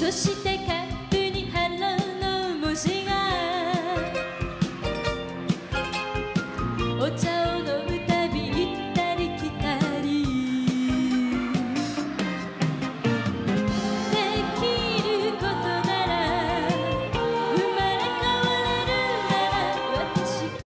そしてカップにハローの文字が。お茶